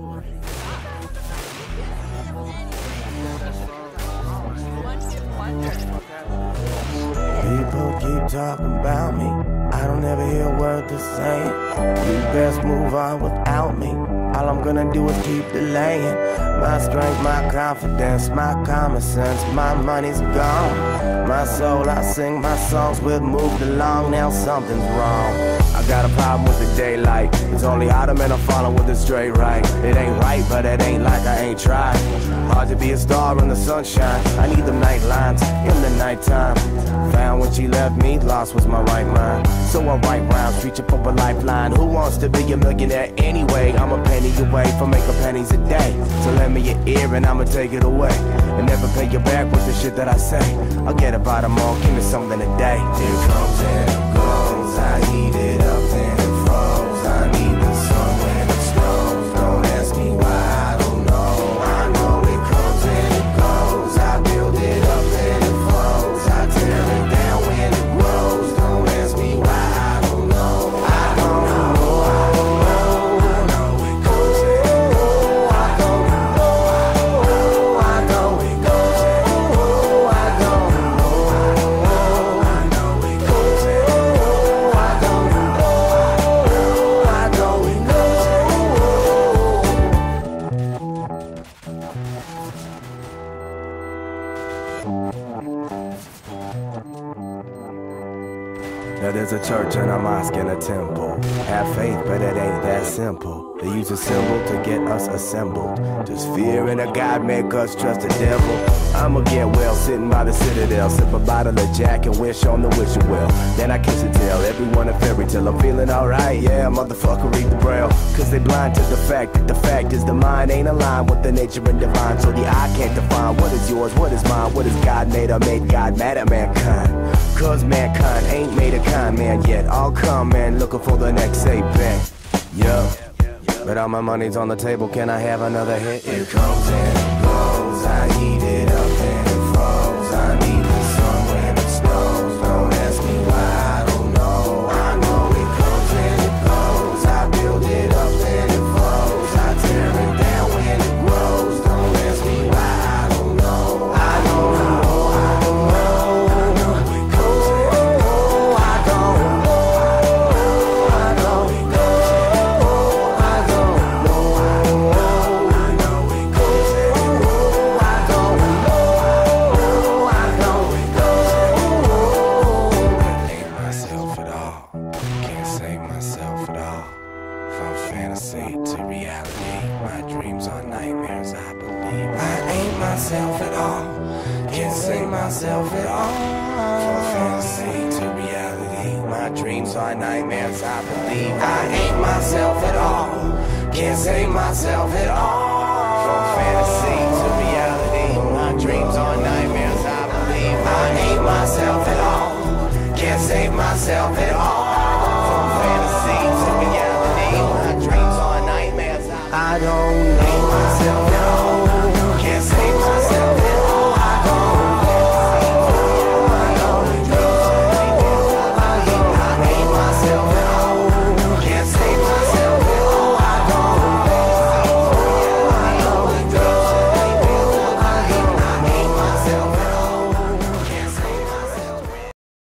People keep talking about me. Don't hear a word they're saying. You best move on without me. All I'm gonna do is keep delaying. My strength, my confidence, my common sense, my money's gone. My soul, I sing my songs with moved along. Now something's wrong. I got a problem with the daylight. It's only hotter men I'm falling with a straight right. It ain't right, but it ain't like I ain't tried. Hard to be a star in the sunshine. I need them night lines in the nighttime. Found when she left me, lost was my right mind. So I write rhymes, reaching for a lifeline. Who wants to be a millionaire anyway? I'm a penny away from making pennies a day. So lend me your ear and I'ma take it away. And never pay you back with the shit that I say. I'll get about them all, give me something today. Here comes and goes. I heat it up Now there's a church and a mosque and a temple. Have faith, but it ain't that simple. They use a symbol to get us assembled. Does fear in a God make us trust the devil? I'ma get well sitting by the citadel. Sip a bottle of Jack and wish on the wishing well. Then I kiss and tell everyone a fairy tale. I'm feeling alright, yeah, motherfucker, read the braille. Cause they blind to the fact that the fact is the mind ain't aligned with the nature and divine. So the eye can't define what is yours, what is mine, what is God made or made God mad at mankind. Cause mankind ain't made a kind man yet. I'll come man looking for the next eight bet. Yup. But all my money's on the table, can I have another hit? It comes and Can't save myself at all. From fantasy to reality, my dreams are nightmares. I believe I ain't myself at all. Can't save myself at all. From fantasy to reality, my dreams are nightmares. I believe I ain't myself at all. Can't save myself at all. From fantasy to reality, my dreams are nightmares. I believe I ain't myself at all. Can't save myself at all.